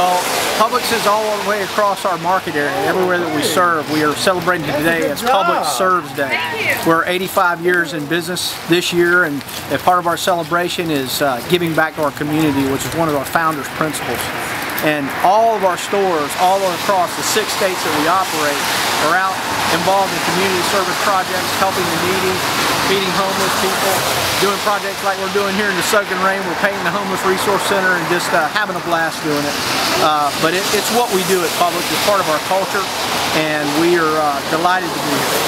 Well, Publix is all the way across our market area. Everywhere that we serve, we are celebrating today as Publix Serves Day. We're 85 years in business this year, and a part of our celebration is uh, giving back to our community, which is one of our founders' principles. And all of our stores, all across the six states that we operate, are out involved in community service projects, helping the needy, feeding homeless people, doing projects like we're doing here in the Soaking Rain. We're painting the Homeless Resource Center and just uh, having a blast doing it. Uh, but it, it's what we do at Publix. It's part of our culture, and we are uh, delighted to be here.